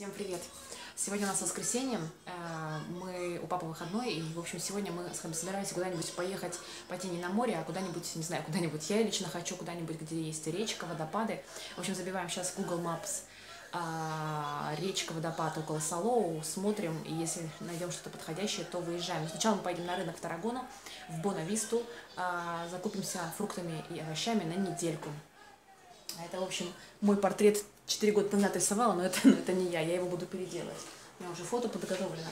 Всем привет! Сегодня у нас воскресенье, э, мы у папы выходной, и, в общем, сегодня мы с- собираемся куда-нибудь поехать, пойти не на море, а куда-нибудь, не знаю, куда-нибудь. Я лично хочу куда-нибудь, где есть речка, водопады. В общем, забиваем сейчас Google Maps а, речка, водопад около Салоу, смотрим, и если найдем что-то подходящее, то выезжаем. Сначала мы поедем на рынок в Тарагону, в Бонависту, а, закупимся фруктами и овощами на недельку. А Это, в общем, мой портрет 4 года назад рисовала, но это, но это не я, я его буду переделывать. У меня уже фото подготовлено.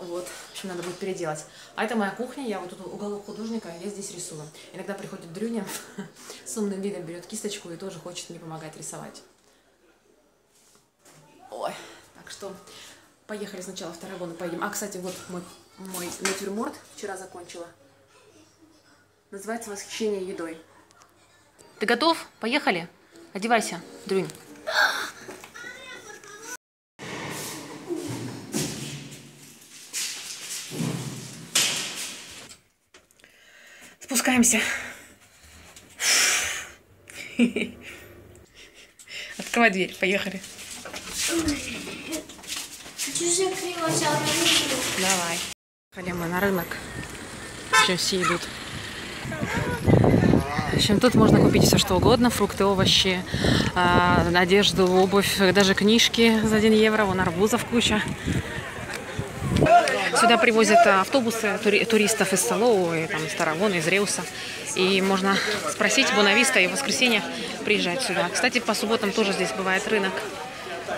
Вот, в общем, надо будет переделать. А это моя кухня, я вот тут уголок художника, я здесь рисую. Иногда приходит Дрюня с умным видом, берет кисточку и тоже хочет мне помогать рисовать. Ой, так что поехали сначала в Тарагон и поедем. А, кстати, вот мой, мой натюрморт вчера закончила. Называется «Восхищение едой». Ты готов? Поехали. Одевайся, Дрюнь. Спускаемся. Открывай дверь, поехали. Давай. Ходим мы на рынок. В общем, все идут. В общем, тут можно купить все что угодно. Фрукты, овощи, а, одежду, обувь, даже книжки за 1 евро. Вон арбузов куча. Сюда привозят автобусы тури- туристов из Салоу, и, там, из Тарагона, из Реуса. И можно спросить Бонависта и в воскресенье приезжать сюда. Кстати, по субботам тоже здесь бывает рынок.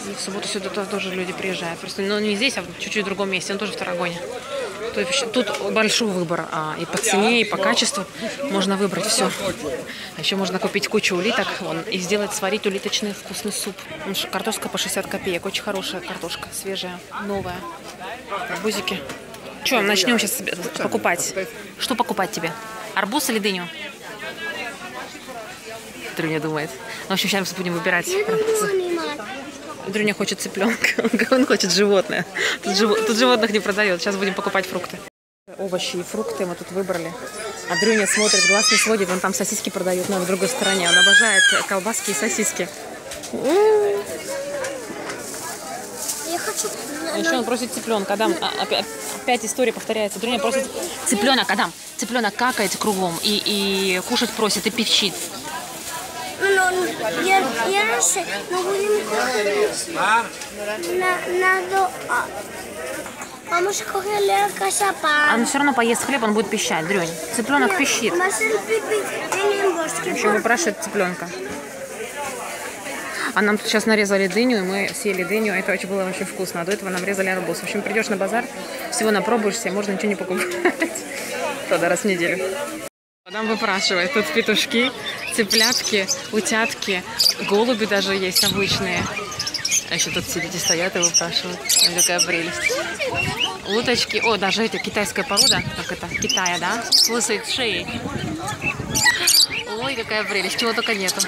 И в субботу сюда то- тоже люди приезжают. Просто ну, не здесь, а в чуть-чуть другом месте. Он тоже в Тарагоне. То есть Тут большой выбор а, и по цене, и по качеству. Можно выбрать все. А еще можно купить кучу улиток вон, и сделать, сварить улиточный вкусный суп. Картошка по 60 копеек. Очень хорошая картошка. Свежая, новая. Арбузики. Че, начнем сейчас покупать. Что покупать тебе? Арбуз или дыню? Дрюня думает. Ну, в общем, сейчас будем выбирать. Дрюня хочет цыпленка, он хочет животное. Тут, живо- тут животных не продает. Сейчас будем покупать фрукты. Овощи и фрукты мы тут выбрали. А Дрюня смотрит, глаз не сводит, он там сосиски продает на другой стороне. Он обожает колбаски и сосиски. Я хочу... А еще он просит цыпленка. Адам, а- опя- опять история повторяется. Дрюня просит цыпленок, Адам. Цыпленок какает кругом и, и кушать просит, и пищит. Ну, ну, я, я раз, мы будем на, надо... а, Vamos coger la casa А para... он все равно поест хлеб, он будет пищать, Дрюнь. Цыпленок пищит. В que общем, выпрашивает цыпленка. А нам тут сейчас нарезали дыню, и мы съели дыню. Это очень было очень вкусно. А до этого нам резали арбуз. В общем, придешь на базар, всего напробуешься, можно ничего не покупать. Тогда раз в неделю. Нам выпрашивает. Тут петушки, цыплятки, утятки, голуби даже есть обычные. А еще тут сидите, стоят и выпрашивают. Ой, какая прелесть. Уточки. О, даже эта китайская порода, как это, Китая, да? С лысой. Ой, какая прелесть, чего только нету.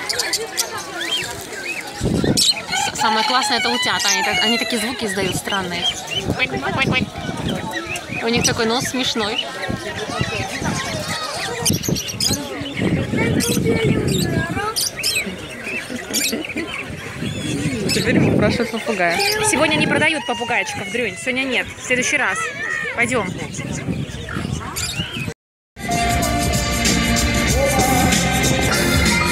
Самое классное это утята, они, так- они такие звуки издают странные. У них такой нос смешной. Теперь выпрашивают попугая. Сегодня не продают попугайчиков, Дрюнь. Сегодня нет. В следующий раз. Пойдем.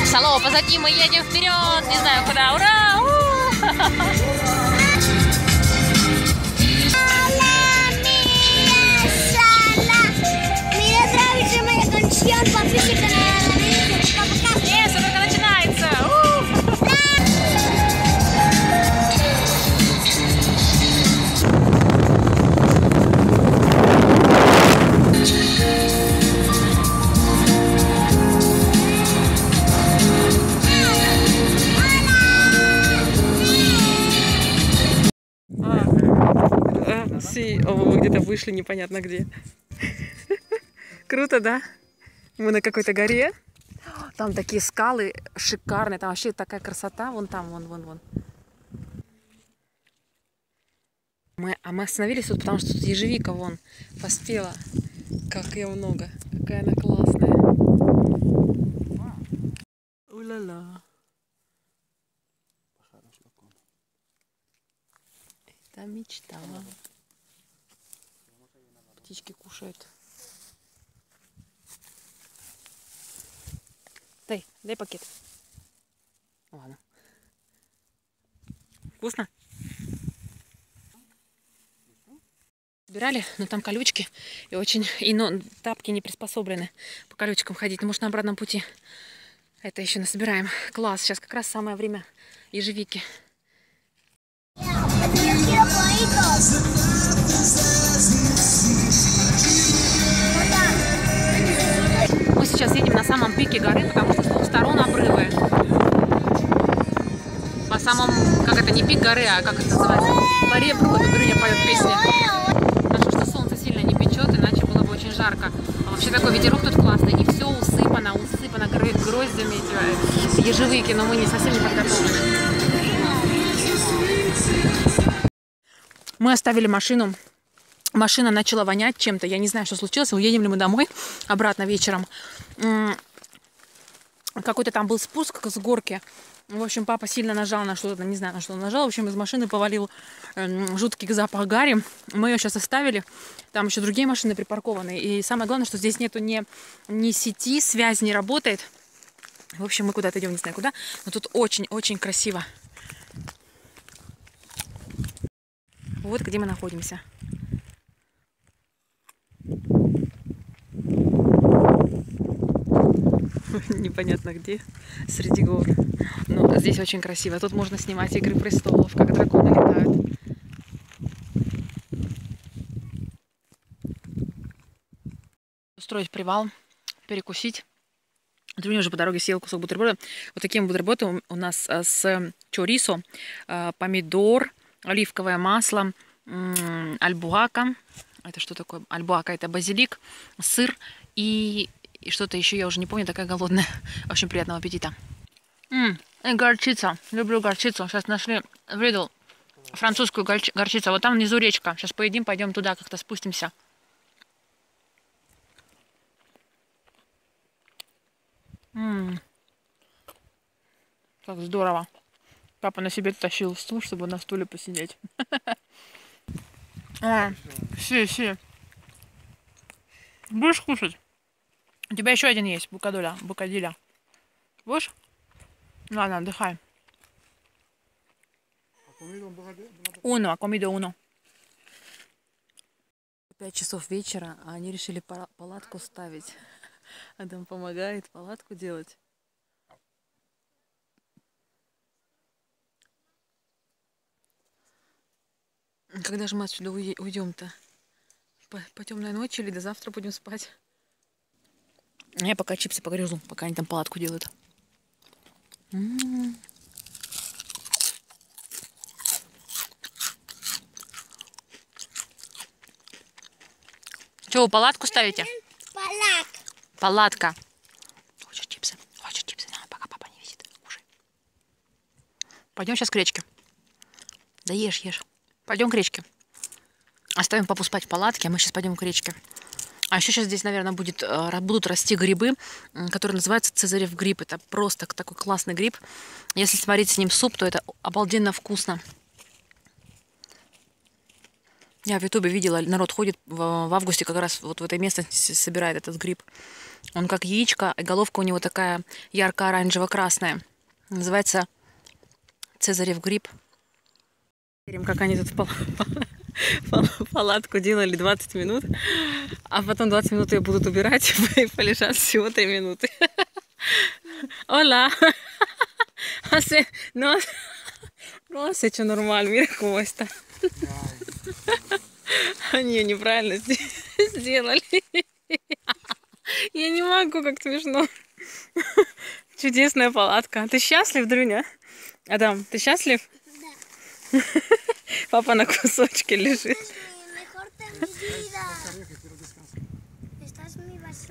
Салова, позади мы едем вперед. Не знаю куда. Ура! О, мы где-то вышли непонятно где. Круто, да? Мы на какой-то горе. Там такие скалы шикарные, там вообще такая красота. Вон там, вон, вон, вон. Мы, а мы остановились тут, потому что тут ежевика вон поспела. Как ее много. Какая она классная. Уля-ля. Мечта, мечта. Птички кушают. Дай, дай пакет. Ладно. Вкусно? Собирали, но там колючки и очень, и но тапки не приспособлены по колючкам ходить. Но может на обратном пути это еще насобираем. Класс, сейчас как раз самое время ежевики. Yo сейчас едем на самом пике горы, потому что с двух сторон обрывы. По самому, как это не пик горы, а как это называется? По ребру, вот Брюня поет песни. Хорошо, что солнце сильно не печет, иначе было бы очень жарко. А вообще такой ветерок тут классный, и все усыпано, усыпано гро- гроздями эти, ежевики, но мы не совсем не подготовлены. Мы оставили машину. Машина начала вонять чем-то. Я не знаю, что случилось. Уедем ли мы домой обратно вечером. Какой-то там был спуск с горки. В общем, папа сильно нажал на что-то, не знаю, на что он нажал. В общем, из машины повалил эм, жуткий запах гари. Мы ее сейчас оставили. Там еще другие машины припаркованы. И самое главное, что здесь нету ни, ни сети, связь не работает. В общем, мы куда-то идем, не знаю куда. Но тут очень-очень красиво. Вот где мы находимся. Непонятно где, среди гор. Но здесь очень красиво. Тут можно снимать Игры престолов, как драконы летают. Устроить привал, перекусить. Друня уже по дороге съел кусок бутерброда. Вот таким бутербродом у нас а, с чорисо, а, помидор, оливковое масло, альбуака. Это что такое? Альбуака это базилик, сыр и, и что-то еще, я уже не помню, такая голодная. Очень приятного аппетита. М, и горчица. Люблю горчицу. Сейчас нашли в Lidl французскую горч- горчицу. Вот там внизу речка. Сейчас поедим, пойдем туда, как-то спустимся. М. Как здорово. Папа на себе тащил стул, чтобы на стуле посидеть. А, си, си. Будешь кушать? У тебя еще один есть, букадуля, букадиля. Будешь? Ладно, отдыхай. Уно, комидо уно. Пять часов вечера, а они решили пала- палатку ставить. Адам помогает палатку делать. Когда же мы отсюда уйдем-то? По, по темной ночи или до завтра будем спать? Я пока чипсы погрызу, пока они там палатку делают. М. Че, вы палатку ставите? Палак. Палатка. Хочешь чипсы? Хочешь чипсы? Давай, пока папа не видит. Кушай. Пойдем сейчас к речке. Да ешь, ешь. Пойдем к речке. Оставим папу спать в палатке, а мы сейчас пойдем к речке. А еще сейчас здесь, наверное, будет, э, будут расти грибы, которые называются цезарев гриб. Это просто такой классный гриб. Если сварить с ним суп, то это обалденно вкусно. Я в Ютубе видела, народ ходит в августе как раз вот в этой местности собирает этот гриб. Он как яичко, и головка у него такая ярко-оранжево-красная. Называется цезарев гриб. Смотрим, как они тут пал- пал- палатку делали 20 минут, а потом 20 минут ее будут убирать и полежат всего 3 минуты. Hace, no, no has hecho normal, mira cómo está. Они её неправильно сде- сделали. Я не могу, как смешно. Чудесная палатка. Ты счастлив, Дрюня? Адам, ты счастлив? Папа на кусочке лежит.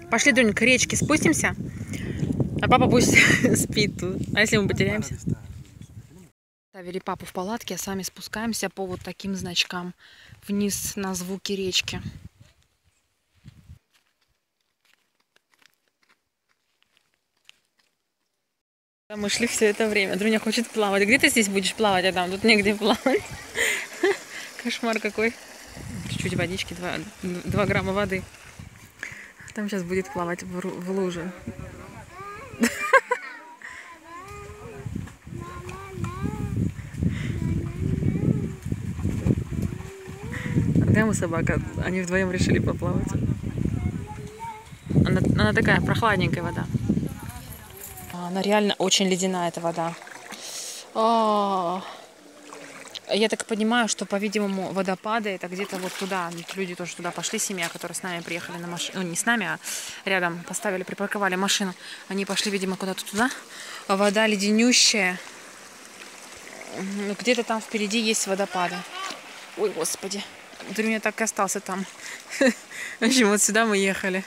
Пошли, Дрюня, к речке спустимся. А папа пусть спит тут. А если мы потеряемся? Ставили папу в палатке, а сами спускаемся по вот таким значкам вниз на звуки речки. Мы шли все это время. Друня хочет плавать. Где ты здесь будешь плавать, Адам? Тут негде плавать. Кошмар какой. Чуть-чуть водички, 2, 2 грамма воды. Там сейчас будет плавать в, в луже. Прямо собака. Они вдвоем решили поплавать. Она, она такая прохладненькая вода. Она реально очень ледяная, эта вода. А, Я так понимаю, что, по-видимому, водопады это где-то вот туда. Люди тоже туда пошли, семья, которые с нами приехали на машине. Ну, не с нами, а рядом поставили, припарковали машину. Они пошли, видимо, куда-то туда. А вода леденющая. Ну, Где-то там впереди есть водопады. Ой, господи. Дрюня так и остался там. В общем, вот сюда мы ехали.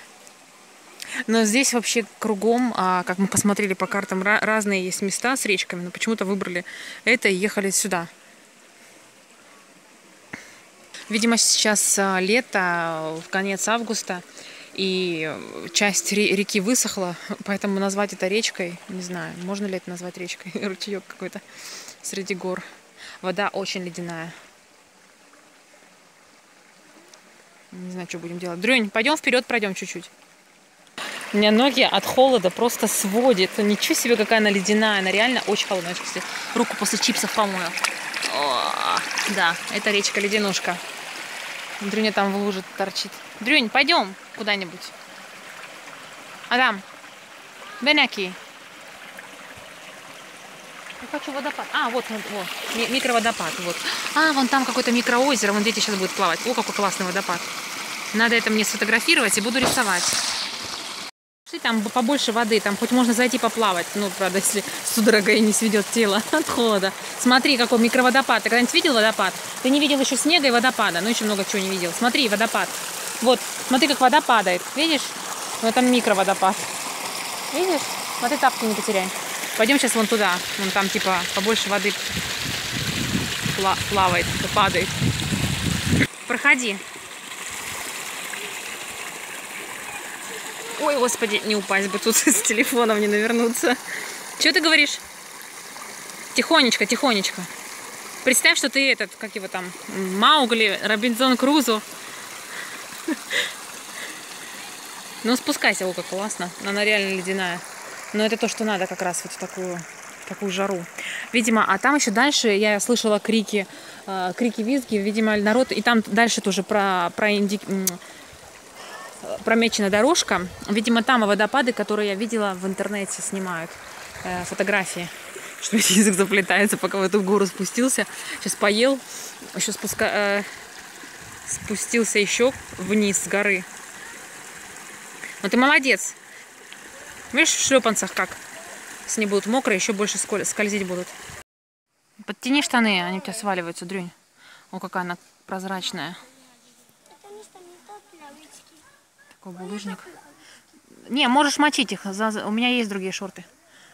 Но здесь вообще кругом, а, как мы посмотрели по картам, ра- разные есть места с речками, но почему-то выбрали это и ехали сюда. Видимо, сейчас а, лето, в конец августа, и часть ре- реки высохла, поэтому назвать это речкой, не знаю, можно ли это назвать речкой, ручеек какой-то среди гор. Вода очень ледяная. Не знаю, что будем делать. Дрюнь, пойдем вперед, пройдем чуть-чуть. У меня ноги от холода просто сводит. Ничего себе, какая она ледяная. Она реально очень холодная. Сейчас руку после чипсов помою. О, да, это речка Леденушка. Дрюня там в луже торчит. Дрюнь, пойдем куда-нибудь. Адам, Бенаки. Я хочу водопад. А, вот, вот, вот. Ми- микроводопад. Вот. А, вон там какое-то микроозеро. Вон дети сейчас будут плавать. О, какой классный водопад. Надо это мне сфотографировать и буду рисовать. Пошли, Там побольше воды, там хоть можно зайти поплавать. Ну, правда, если судорога и не сведет тело от холода. Смотри, какой микроводопад. Ты когда-нибудь видел водопад? Ты не видел еще снега и водопада. Ну, еще много чего не видел. Смотри, водопад. Вот, смотри, как вода падает. Видишь? Ну, это микроводопад. Видишь? Смотри, тапки не потеряй. Пойдем сейчас вон туда. Вон там, типа, побольше воды пла- плавает, падает. Проходи. Ой, господи, не упасть бы тут с телефоном, не навернуться. Что ты говоришь? Тихонечко, тихонечко. Представь, что ты этот, как его там, Маугли, Робинзон Крузо. Ну, спускайся, о, как классно. Она реально ледяная. Но это то, что надо как раз вот в такую, в такую жару. Видимо, а там еще дальше я слышала крики, э, крики визги, видимо, народ, и там дальше тоже про, про инди- промечена дорожка. Видимо, там и водопады, которые я видела в интернете, снимают э, фотографии. Что язык заплетается, пока в эту гору спустился. Сейчас поел, еще спуска... э, спустился еще вниз с горы. Ну ты молодец. Видишь, в шлепанцах как? Если они будут мокрые, еще больше сколь- скользить будут. Подтяни штаны, они у тебя сваливаются, Дрюнь. О, какая она прозрачная. Это место не то для ручки. Такой булыжник. Не, можешь мочить их. У меня есть другие шорты.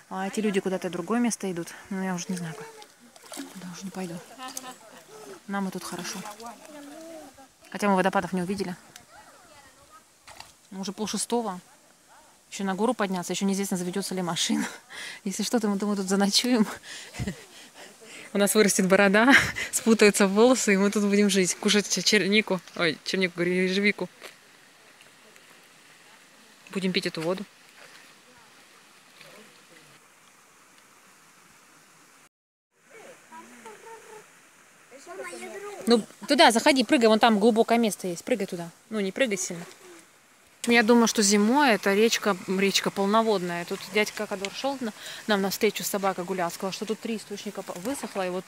А эти люди куда-то в другое место идут. Ну, я уже не знаю, куда. Уже не пойду. Нам и тут хорошо. Хотя мы водопадов не увидели. Уже пол шестого. Еще на гору подняться. Еще неизвестно, заведется ли машина. Если что, то мы, мы тут заночуем. У нас вырастет борода, спутаются волосы, и мы тут будем жить. Кушать чернику. Ой, чернику, говорю, ежевику. Будем пить эту воду. Ну, туда заходи, прыгай, вон там глубокое место есть. Прыгай туда. Ну, не прыгай сильно. Я думаю, что зимой это речка, речка полноводная. Тут дядька, когда шел на- нам навстречу, собака гулял, сказал, что тут три источника высохло, и вот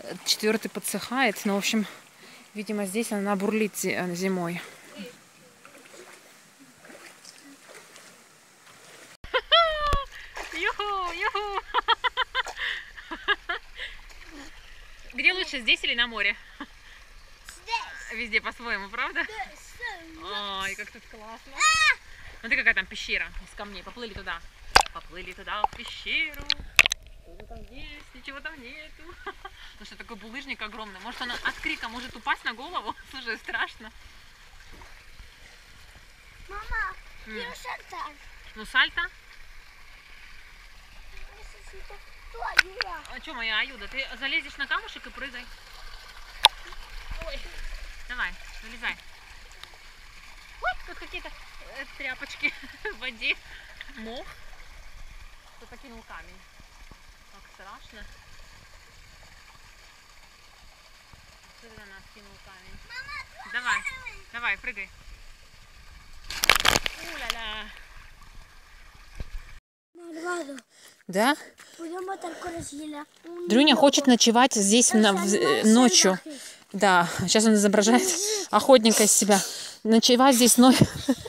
э, четвертый подсыхает. Ну, в общем, видимо, здесь она бурлит э, зимой. Юху, юху. Где лучше, здесь или на море? Здесь. Везде по-своему, правда? Ой, как тут классно. Смотри, какая там пещера из камней. Поплыли туда. Поплыли туда, в пещеру. Что там есть? Ничего там нету. Ну что, такой булыжник огромный. Может, он от крика может упасть на голову? Слушай, страшно. Мама, я шатан. Ну, сальто. А что, моя Аюда, ты залезешь на камушек и прыгай. Ой, Залезай. Вот, тут какие-то э, тряпочки в воде. Мох. Кто-то кинул камень. Как страшно. Кто на нас кинул камень? Давай, давай, прыгай. У-ля-ля. Да? Дрюня хочет ночевать здесь на- в- э, ночью. Да, сейчас он изображает охотника из себя. Ночевать здесь но...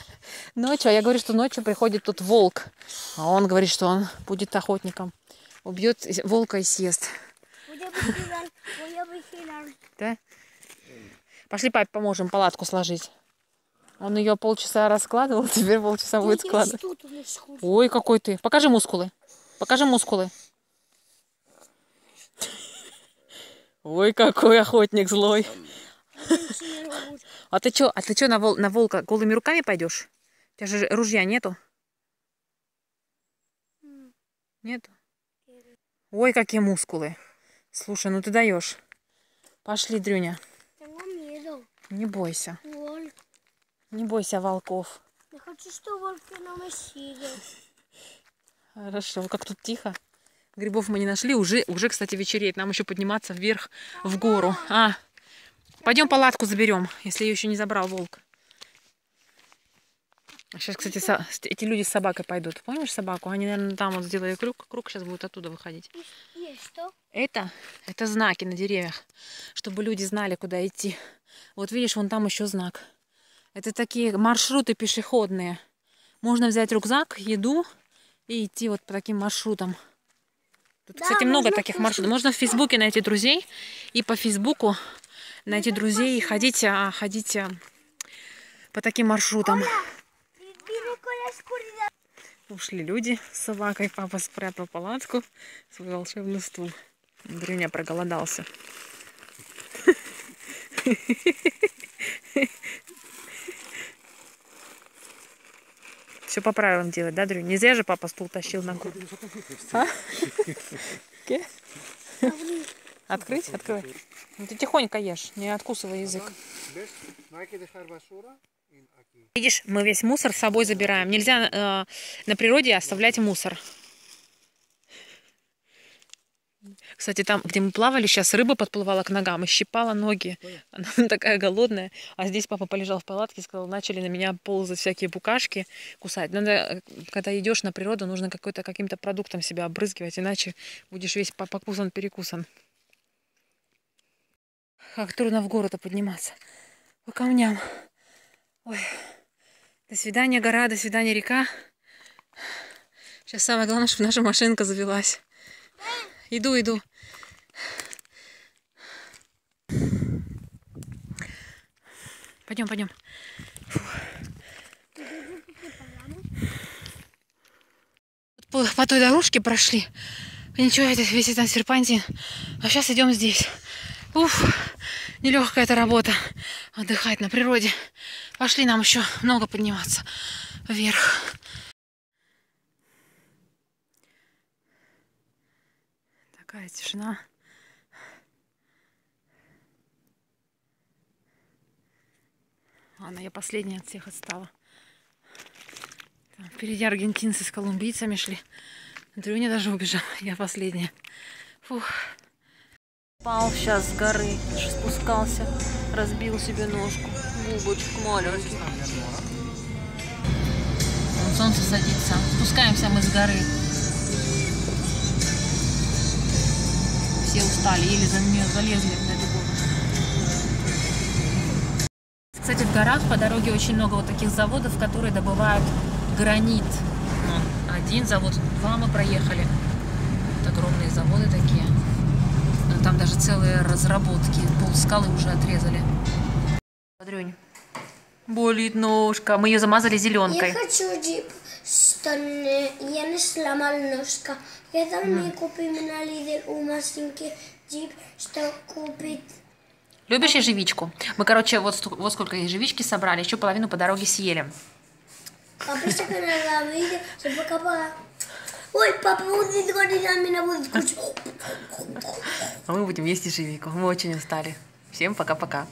ночью, а я говорю, что ночью приходит тут волк. А он говорит, что он будет охотником. Убьет волка и съест. Да? Пошли папе поможем палатку сложить. Он ее полчаса раскладывал, теперь полчаса будет складывать. Ой, какой ты. Покажи мускулы. Покажи мускулы. Ой, какой охотник злой. А ты чё, а ты чё на, вол- на волка голыми руками пойдешь? У тебя же ружья нету? Нету? Ой, какие мускулы. Слушай, ну ты даешь. Пошли, Дрюня. Не бойся. Не бойся волков. Me хочу, что волки siguen. Хорошо, как тут тихо. Грибов мы не нашли. Уже, уже, кстати, вечереет. Нам еще подниматься вверх в гору. А, пойдем палатку заберем, если ее еще не забрал волк. Сейчас, кстати, со- эти люди с собакой пойдут. Помнишь собаку? Они, наверное, там вот сделали круг. Круг сейчас будет оттуда выходить. ¿Y esto? Это, это знаки на деревьях, чтобы люди знали, куда идти. Вот видишь, вон там еще знак. Это такие маршруты пешеходные. Можно взять рюкзак, еду и идти вот по таким маршрутам. Тут, Да, кстати, много таких маршрутов. Можно в Фейсбуке найти друзей и по Фейсбуку найти друзей и ходить, а, ходить а, по таким маршрутам. Ушли люди с собакой. Папа спрятал палатку, свой волшебный стул. Дрюня проголодался. Все по правилам делать, да, Дрюня? Не зря же папа стул тащил на гору. А? Открыть? Открывай. Ну, ты тихонько ешь, не откусывай язык. Видишь, мы весь мусор с собой забираем. Нельзя э, на природе оставлять мусор. Кстати, там, где мы плавали, сейчас рыба подплывала к ногам и щипала ноги. Она такая голодная. А здесь папа полежал в палатке и сказал, начали на меня ползать всякие букашки, кусать. Надо, когда идешь на природу, нужно какой-то каким-то продуктом себя обрызгивать, иначе будешь весь по- покусан-перекусан. Как трудно в гору-то подниматься. По камням. Ой. До свидания, гора, до свидания, река. Сейчас самое главное, чтобы наша машинка завелась. Иду, иду. Пойдем, пойдем. По, по той дорожке прошли. Ничего, это весь этот серпантин. А сейчас идем здесь. Уф, нелегкая эта работа. Отдыхать на природе. Пошли нам еще много подниматься вверх. Такая тишина. Ладно, я последняя от всех отстала. Там впереди аргентинцы с колумбийцами шли. Дрюня даже убежал. Я последняя. Фух. Пал сейчас с горы, даже спускался, разбил себе ножку, губочку маленький. Солнце садится. Спускаемся мы с горы. Все устали, еле за нее залезли на эту гору. Кстати, в горах по дороге очень много вот таких заводов, которые добывают гранит. Вон, один завод, два мы проехали. Вот огромные заводы такие. Ну, Там даже целые разработки. Пол скалы уже отрезали. Дрюнь. Болит ножка. Мы ее замазали Я зеленкой. хочу джип, что не, я не сломал ножка. Я там не купим на Lidl у Масинки джип, что. Любишь ежевичку? Мы, короче, вот, вот сколько ежевички собрали, еще половину по дороге съели. Capaz. Ой, папа будет говорить, а меня будет куча. А мы будем есть ежевику. Мы очень устали. Всем пока-пока.